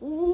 О!